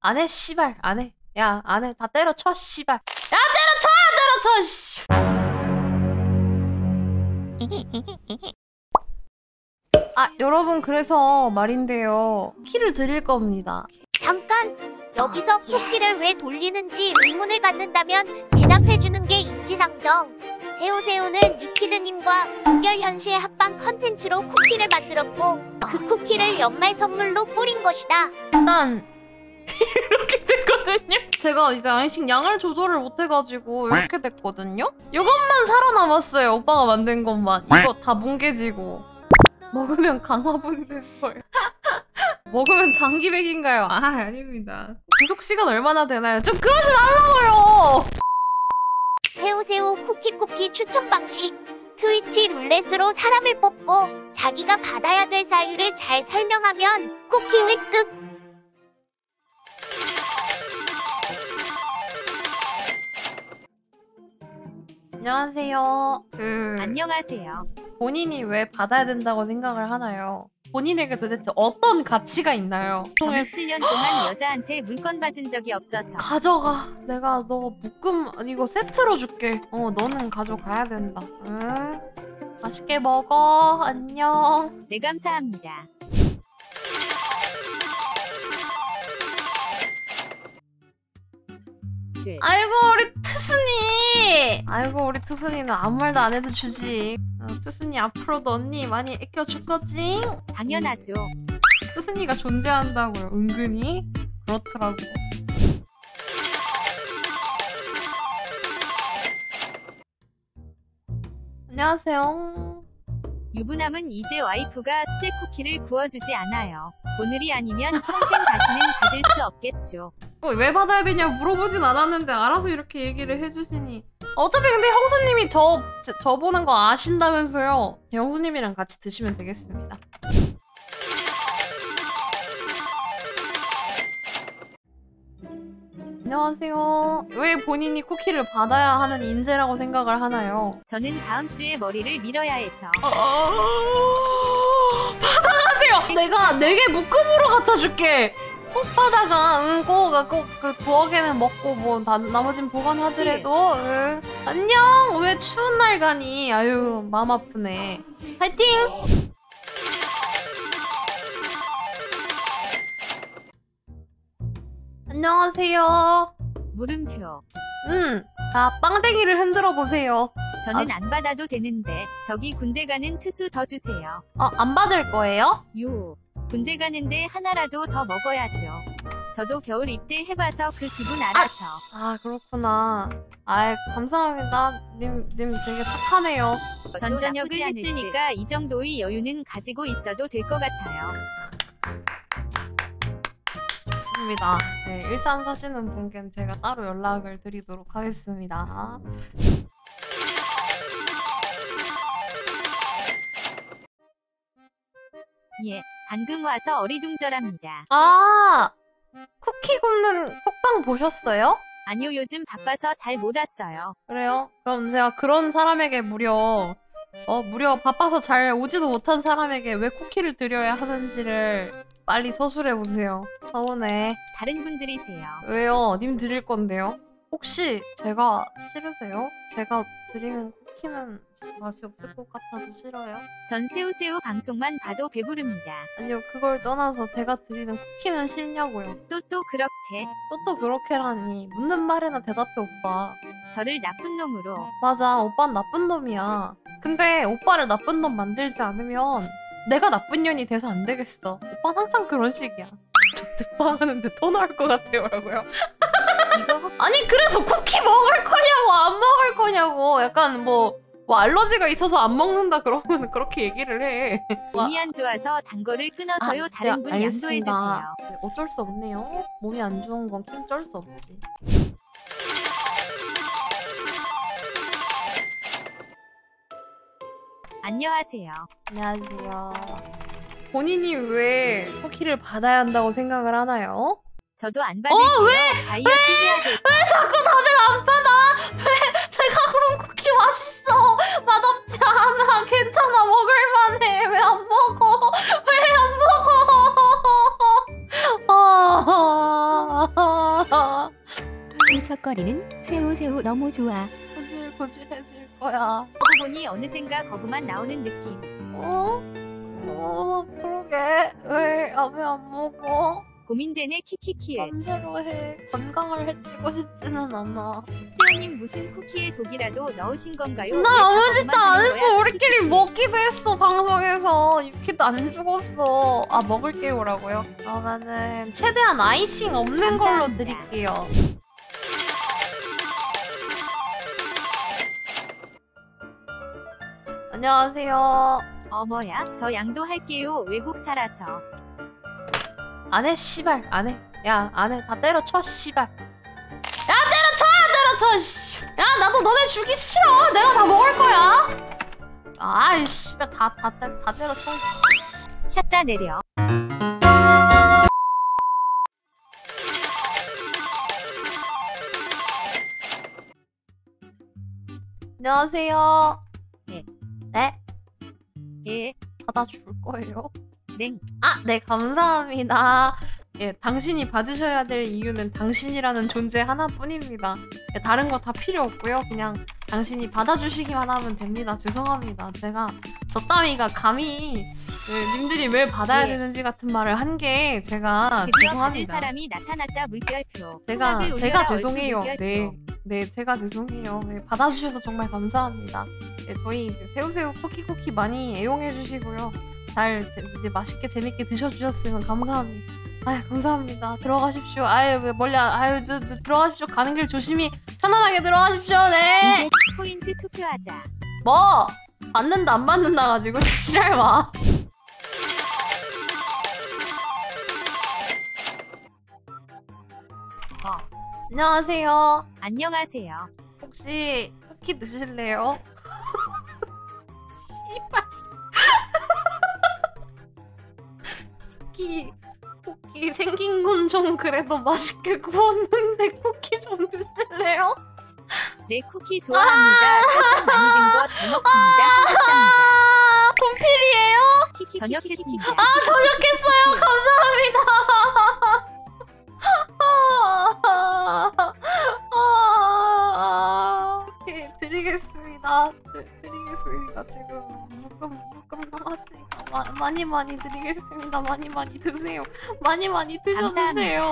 안 해 씨발 안 해 야 안 해 다 때려쳐 씨발 야 때려쳐 때려쳐 씨 아, 여러분, 그래서 말인데요. 키를 드릴 겁니다. 잠깐! 여기서 쿠키를 왜 돌리는지 의문을 갖는다면 대답해주는 게 인지상정. 새우새우는 유키드님과 무결현실 합방 컨텐츠로 쿠키를 만들었고 그 쿠키를 연말 선물로 뿌린 것이다. 일단, 됐거든요? 제가 이제 안식 양을 조절을 못해가지고 이렇게 됐거든요? 이것만 살아남았어요, 오빠가 만든 것만. 이거 다 뭉개지고. 먹으면 강화 붙는 걸. 먹으면 장기백인가요? 아, 아닙니다. 지속 시간 얼마나 되나요? 좀 그러지 말라고요! 새우새우 쿠키쿠키 추천 방식. 트위치 룰렛으로 사람을 뽑고 자기가 받아야 될 사유를 잘 설명하면 쿠키 획득. 안녕하세요. 그, 안녕하세요. 본인이 왜 받아야 된다고 생각을 하나요? 본인에게 도대체 어떤 가치가 있나요? 저는 7년 동안 여자한테 물건 받은 적이 없어서 가져가. 내가 너 묶음 아니, 이거 세트로 줄게. 어, 너는 가져가야 된다. 응? 맛있게 먹어. 안녕. 네 감사합니다. 줄. 아이고 우리 트순이. 아이고 우리 트순이는 아무 말도 안 해도 주지. 어, 트순이 앞으로도 언니 많이 아껴줄 거지? 당연하죠. 트순이가 존재한다고요. 은근히 그렇더라고. 안녕하세요. 유부남은 이제 와이프가 수제 쿠키를 구워주지 않아요. 오늘이 아니면 평생 다시는 받을 수 없겠죠. 뭐왜 받아야 되냐 물어보진 않았는데 알아서 이렇게 얘기를 해주시니 어차피 근데 형수님이 저, 저, 저 보는 거 아신다면서요. 형수님이랑 같이 드시면 되겠습니다. 안녕하세요. 왜 본인이 쿠키를 받아야 하는 인재라고 생각을 하나요? 저는 다음 주에 머리를 밀어야 해서. 받아가세요! 내가 네 개 묶음으로 갖다 줄게 꼭 받아가 응꼭 꼭그 두어 개는 먹고 뭐 나, 나머진 보관하더라도 응. 안녕! 왜 추운 날 가니? 아유 마음 아프네. 파이팅! 안녕하세요. 물음표. 음 자 빵댕이를 흔들어 보세요. 저는 안 받아도 되는데 저기 군대 가는 트수 더 주세요. 어 안 받을 거예요? 유. 군대 가는데 하나라도 더 먹어야죠. 저도 겨울 입대 해봐서 그 기분 알아서. 아 그렇구나 아이 감사합니다 님, 님 되게 착하네요 전전역을 했으니까 이 정도의 여유는 가지고 있어도 될 것 같아요. 좋습니다. 네, 일산 사시는 분께는 제가 따로 연락을 드리도록 하겠습니다. 예, 방금 와서 어리둥절합니다. 아! 쿠키 굽는 쿡방 보셨어요? 아니요, 요즘 바빠서 잘 못 왔어요. 그래요? 그럼 제가 그런 사람에게 무려 어 무려 바빠서 잘 오지도 못한 사람에게 왜 쿠키를 드려야 하는지를 빨리 서술해 보세요. 서운해. 다른 분들이세요. 왜요? 님 드릴 건데요. 혹시 제가 싫으세요? 제가 드리는 쿠키는 맛이 없을 것 같아서 싫어요? 전 새우새우 방송만 봐도 배부릅니다. 아니요, 그걸 떠나서 제가 드리는 쿠키는 싫냐고요. 또또 그렇게 또 또 그렇게라니. 묻는 말에나 대답해, 오빠. 저를 나쁜 놈으로 맞아, 오빠는 나쁜 놈이야. 근데 오빠를 나쁜 놈 만들지 않으면 내가 나쁜 년이 돼서 안 되겠어. 오빠는 항상 그런 식이야. 저 득방하는데 더 나을 것 같아요, 라고요. 이거 아니, 그래서 쿠키 먹을 거냐고, 안 먹을 거냐고. 약간 뭐, 뭐 알러지가 있어서 안 먹는다 그러면 그렇게 얘기를 해. 몸이 안 좋아서 단 거를 끊어서요. 아, 다른 네, 분 알겠습니다. 양도해 주세요. 네, 어쩔 수 없네요. 몸이 안 좋은 건 어쩔 수 없지. 안녕하세요. 안녕하세요. 본인이 왜 쿠키를 받아야 한다고 생각을 하나요? 저도 안 받을게요. 어, 왜? 돼서. 왜 자꾸 다들 안 받아? 왜 내가 그런 쿠키 맛있어? 맛없지 않아? 괜찮아 먹을만해. 왜 안 먹어? 왜 안 먹어? 아, 훔척거리는 새우 새우 너무 좋아. 고질고질해질 거야. 보고 보니 어느샌가 거부만 나오는 느낌. 어? 어, 그러게. 왜, 아, 왜안 먹어? 고민되네 키키키에. 맘대로 해. 건강을 해치고 싶지는 않아. 세호님 무슨 쿠키에 독이라도 넣으신 건가요? 왜나 아무 다 짓도 안 했어. 우리끼리 먹기도 했어, 방송에서. 유키도 안 죽었어. 아, 먹을게요라고요? 그러면은, 최대한 아이싱 없는 걸로. 드릴게요. 안녕하세요. 어머야, 저 양도 할게요. 외국 살아서. 안 해, 씨발. 안 해. 야, 안 해. 다 때려쳐, 씨발. 야, 때려쳐! 때려쳐, 씨. 야, 나도 너네 주기 싫어. 내가 다 먹을 거야. 아이, 씨발. 다, 다, 때려쳐, 씨. 샷다 내려. 안녕하세요. 네. 네? 예, 사다 줄 거예요? 냉. 아, 네, 감사합니다. 예, 당신이 받으셔야 될 이유는 당신이라는 존재 하나뿐입니다. 예, 다른 거 다 필요 없고요. 그냥 당신이 받아주시기만 하면 됩니다. 죄송합니다. 제가 저 따위가 감히 예, 님들이 왜 받아야 예. 되는지 같은 말을 한 게 제가 드디어 받을 죄송합니다. 사람이 나타났다 물결표. 제가 제가 죄송해요. 네, 네, 제가 죄송해요. 네, 받아주셔서 정말 감사합니다. 네, 저희 그 새우새우 쿠키쿠키 많이 애용해 주시고요. 잘 제- 이제 맛있게 재밌게 드셔주셨으면 감사합니다. 아유 감사합니다. 들어가십시오. 아유 왜 멀리 안- 아유 저, 저, 들어가십시오. 가는 길 조심히 편안하게 들어가십시오. 네. 이제 포인트 투표하자. 뭐 받는다 안 받는다 가지고 지랄 마. 어. 안녕하세요. 안녕하세요. 혹시 쿠키 드실래요? 쿠키 쿠키 생긴 건 좀 그래도 맛있게 구웠는데 쿠키 좀 드실래요? 내 쿠키 좋아합니다. 설탕 많이 든거잘 먹습니다. 감사합니다. 아, 봄필이에요? 키키 전역했습니다. 아, 전역했어요. 감사합니다. 아, 쿠키 드리겠습니다. 드, 드리겠습니다. 지금 묶음 묶음 남았으니까 마, 많이 많이 드리겠습니다. 많이 많이 드세요. 많이 많이 드셔주세요.